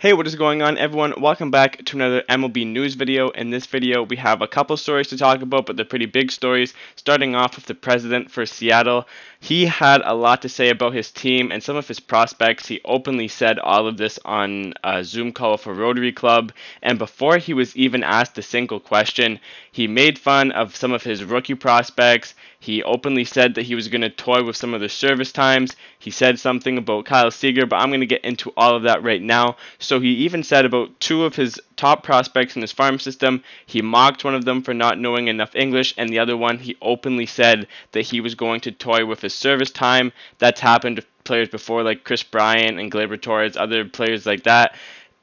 Hey, what is going on everyone? Welcome back to another MLB news video. In this video, we have a couple stories to talk about, but they're pretty big stories. Starting off with the president for Seattle. He had a lot to say about his team and some of his prospects. He openly said all of this on a Zoom call for Rotary Club, and before he was even asked a single question, he made fun of some of his rookie prospects. He openly said that he was going to toy with some of the service times. He said something about Kyle Seager, but I'm going to get into all of that right now. So he even said about two of his top prospects in his farm system, he mocked one of them for not knowing enough English, and the other one, he openly said that he was going to toy with his service time. That's happened to players before, like Kris Bryant and Gleyber Torres, other players like that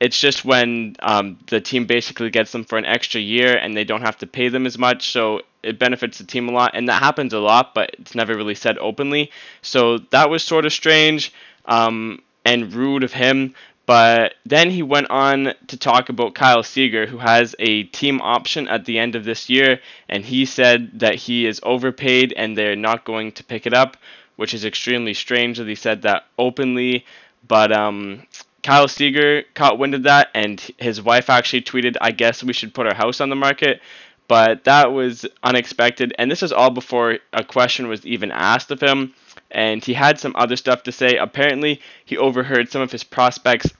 it's just when um, the team basically gets them for an extra year and they don't have to pay them as much. So it benefits the team a lot, and that happens a lot, but it's never really said openly. So that was sort of strange um, and rude of him. But then he went on to talk about Kyle Seager, who has a team option at the end of this year, and he said that he is overpaid and they're not going to pick it up, which is extremely strange that he said that openly. But um, Kyle Seager caught wind of that, and his wife actually tweeted, I guess we should put our house on the market but that was unexpected. And this is all before a question was even asked of him. And he had some other stuff to say. Apparently, he overheard some of his prospects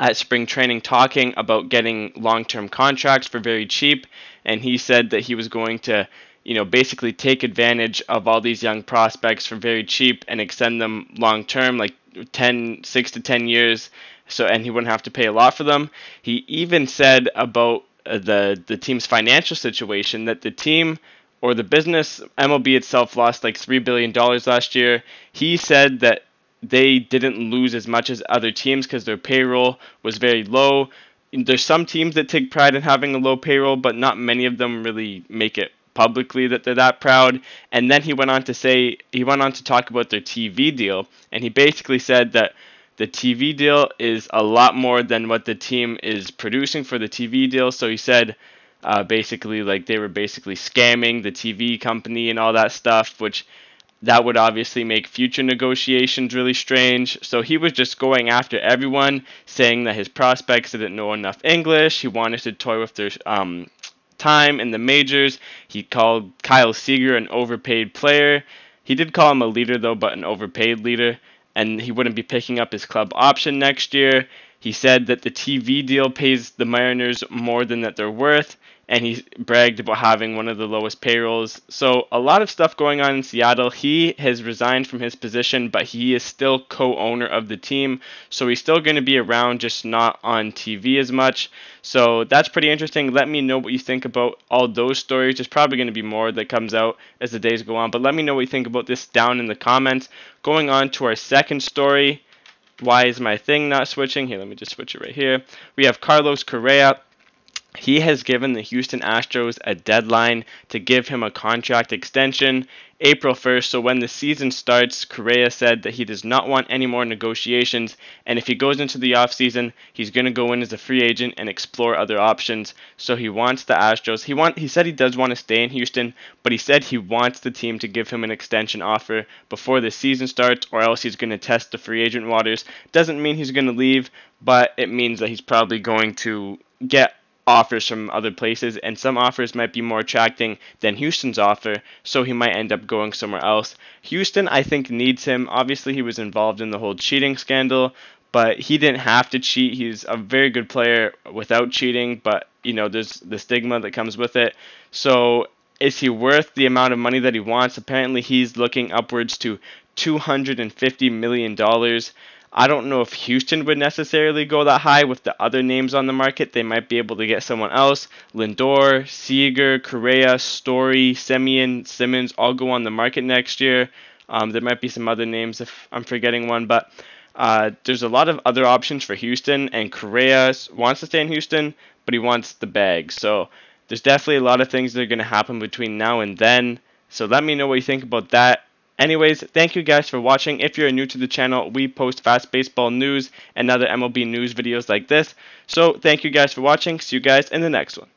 at spring training talking about getting long term contracts for very cheap. And he said that he was going to, you know, basically take advantage of all these young prospects for very cheap and extend them long term, like 10, 6 to 10 years. So, and he wouldn't have to pay a lot for them. He even said about uh, the the team's financial situation that the team or the business MLB itself lost like three billion dollars last year. He said that they didn't lose as much as other teams because their payroll was very low. There's some teams that take pride in having a low payroll, but not many of them really make it publicly that they're that proud. And then he went on to say he went on to talk about their TV deal, and he basically said that the TV deal is a lot more than what the team is producing for the TV deal. So he said uh, basically like they were basically scamming the TV company and all that stuff, which that would obviously make future negotiations really strange. So he was just going after everyone, saying that his prospects didn't know enough English. He wanted to toy with their um, time in the majors. He called Kyle Seager an overpaid player. He did call him a leader though, but an overpaid leader and he wouldn't be picking up his club option next year. He said that the TV deal pays the Mariners more than that they're worth, and he bragged about having one of the lowest payrolls. So, a lot of stuff going on in Seattle. He has resigned from his position, but he is still co owner of the team. So, he's still going to be around, just not on TV as much. So, that's pretty interesting. Let me know what you think about all those stories. There's probably going to be more that comes out as the days go on, but let me know what you think about this down in the comments. Going on to our second story. Why is my thing not switching? Here, let me just switch it right here. We have Carlos Correa he has given the Houston Astros a deadline to give him a contract extension, April 1st. So when the season starts, Correa said that he does not want any more negotiations, and if he goes into the offseason, he's going to go in as a free agent and explore other options. So he wants the Astros. He want he said he does want to stay in Houston, but he said he wants the team to give him an extension offer before the season starts, or else he's going to test the free agent waters. Doesn't mean he's going to leave, but it means that he's probably going to get offers from other places, and some offers might be more attracting than Houston's offer, so he might end up going somewhere else. Houston, I think, needs him. Obviously, he was involved in the whole cheating scandal, but he didn't have to cheat. He's a very good player without cheating, but you know, there's the stigma that comes with it. So, is he worth the amount of money that he wants? Apparently, he's looking upwards to $250 million. I don't know if Houston would necessarily go that high with the other names on the market. They might be able to get someone else. Lindor, Seager, Correa, Story, Semien, Simmons all go on the market next year. Um, there might be some other names if I'm forgetting one, but uh, there's a lot of other options for Houston, and Correa wants to stay in Houston, but he wants the bag. So there's definitely a lot of things that are going to happen between now and then. So let me know what you think about that. Anyways, thank you guys for watching. If you're new to the channel, we post fast baseball news and other MLB news videos like this. So thank you guys for watching. See you guys in the next one.